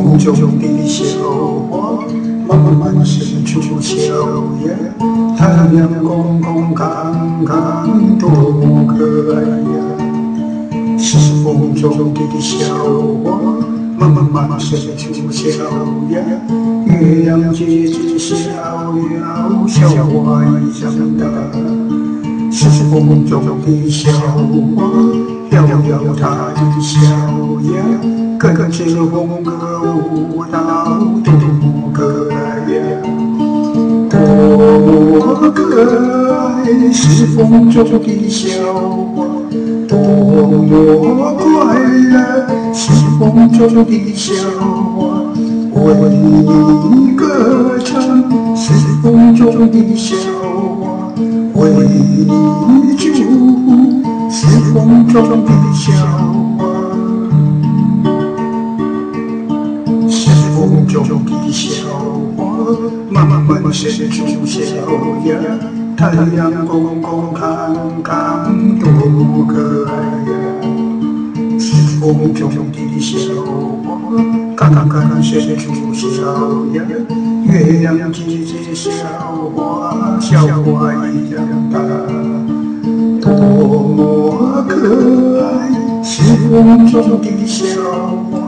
风中的小花，慢慢伸出小芽。太阳公公看看多么可爱呀！是风中的小花，慢慢伸出小芽。月亮姐姐笑了，小花已长大。是风中的小花，摇摇它的小芽。跟着风歌舞蹈，多可爱呀！多么可爱，是风中的小花。多么快乐，是风中的小花。为你歌唱，是风中的小花。为你祝福，是风中的小中的小花，慢慢伸出小芽，太阳公公看看多可爱呀！是风中的小花，咔咔咔咔伸出小芽，月亮姐姐小花，小花一样大，多么可爱！是风中的小花。